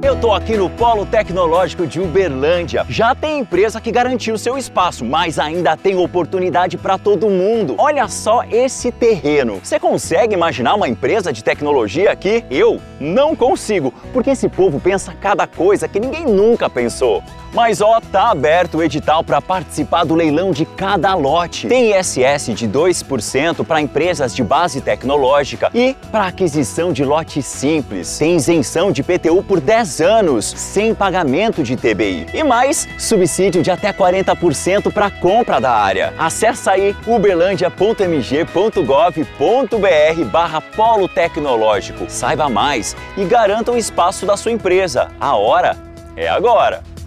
Eu tô aqui no Polo Tecnológico de Uberlândia. Já tem empresa que garantiu seu espaço, mas ainda tem oportunidade para todo mundo. Olha só esse terreno. Você consegue imaginar uma empresa de tecnologia aqui? Eu não consigo, porque esse povo pensa cada coisa que ninguém nunca pensou. Mas ó, tá aberto o edital para participar do leilão de cada lote. Tem ISS de 2% para empresas de base tecnológica e para aquisição de lote simples. Tem isenção de PTU por 10 anos, sem pagamento de TBI. E mais, subsídio de até 40% para compra da área. Acesse aí uberlandia.mg.gov.br barra polo tecnológico. Saiba mais e garanta o espaço da sua empresa. A hora é agora!